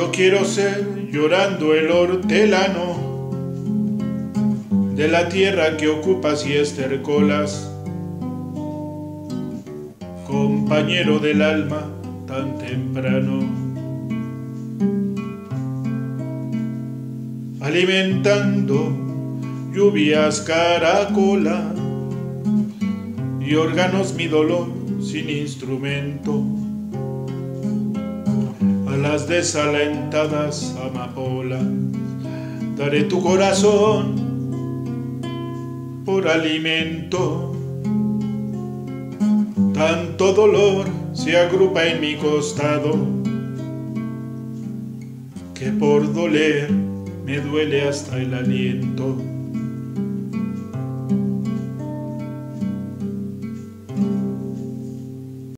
Yo quiero ser llorando el hortelano de la tierra que ocupas y estercolas, compañero del alma tan temprano. Alimentando lluvias caracola y órganos mi dolor sin instrumento desalentadas amapolas daré tu corazón por alimento. Tanto dolor se agrupa en mi costado que por doler me duele hasta el aliento